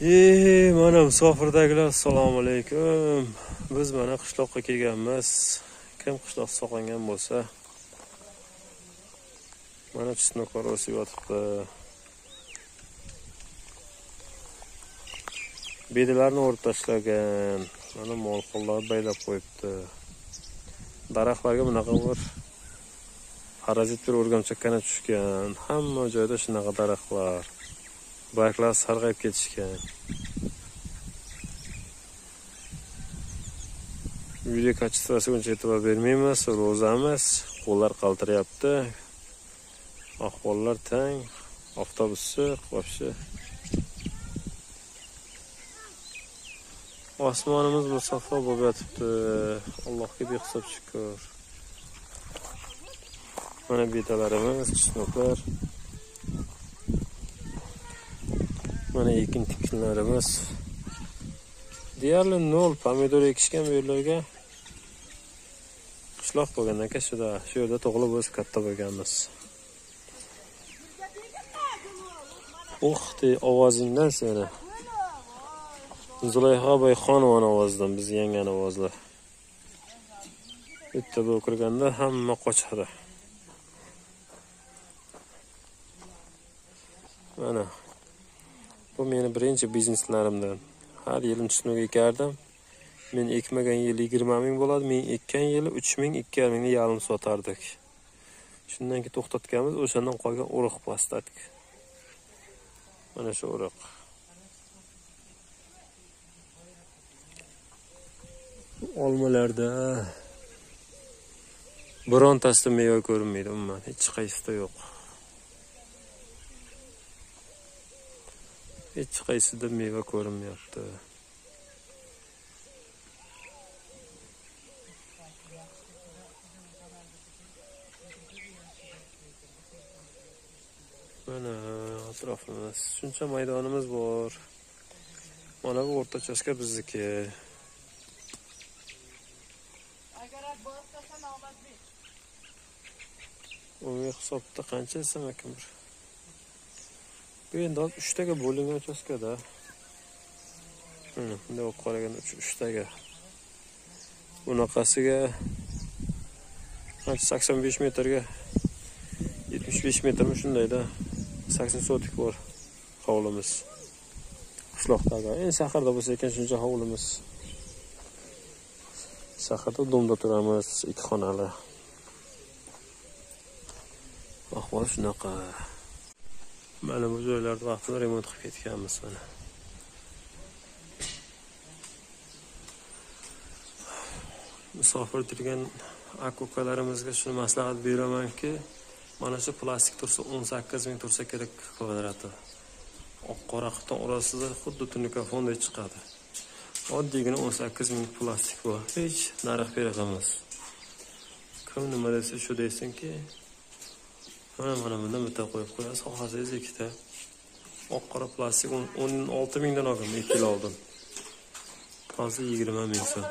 E, mana musofirdagilar assalomu alaykum. Biz mana qishloqqa kelganmiz. Kim qishloq sog'ingan bo'lsa, mana chisnoklar o'sib yotibdi. Bedilarni o'rib tashlagan. Mana molxonlar baylab qo'yibdi. Daraxtlarga bunaqa bir parazit bir o'rgamchakkana tushgan. Hamma joyda shunaqa daraxtlar. Barglar sarg'ayib ketishgan. Video качествосiga uncha e'tibor bermaymiz ro'zamiz qo'llar qaltirayapti ahvollar tang oftob issiq вообще osmonimiz musaffo bo'lib yotibdi. Allohga behisob shukur mana betalarimiz chisnoklar mana ekin tikkinlarimiz deyarli nol pomidor ekishgan bu yerlarga qishloq bo'lgan aka shuda shu yerda tug'ilib o'sib katta bo'lganmiz. Uh dey ovozingdan seni zulayho boyxonovani ovozidan biz yangani ovozlar. Bitta bu kirganda hamma qochadi. Mana. Bu meni birinchi bizneslarimdan. Har yili chisnog ekardim. Men ekmagan yili 20 ming bo'ladi, men ekkan yili uch ming, 2 mingni yarim sotardik. Shundan keyin to'xtatganmiz, o'shandan qolgan urug' bosdik. Mana shu urug'. Olmalarda birontasida meva ko'rinmaydi umuman, hech qaysisida yo'q. Hech qaysida meva ko'rinmayapti. Mana atrofimiz. Shuncha maydonimiz bor. Mana bu o'rta uchastka bizniki. Unga hisobda qancha desam bir bu endi hozir uchtaga bo'lingan uchastkada mana bunday olib qaraganda uchtaga. Bunaqasiga qancha sakson besh metrga yetmish besh metrmi shundayda sakson sotik bor hovlimiz. Qishloqdagi endi shaharda bo'lsa ekan shuncha hovlimiz. Shaharda domda turamiz ikki xonali. Ahvol shunaqa. Mana bu joylarni vaqtida remont qilib ketganmiz mana. Musofir turgan aka ukalarimizga shuni maslahat beramanki mana shu plastik tursa o'n sakkiz ming tursa kerak kvadrati. Oq qora xiton orasida xuddi tunikafondek chiqadi. Oddiygina o'n sakkiz ming plastik bor. Hech narx berag kim nima desa shu desinki mana mana bundan bitta qo'yib qo'yasiz xohlasangiz ikkita. Oq qora plastik o'n olti mingdan olgan ikki yil oldin hozir yigirma ming so'm.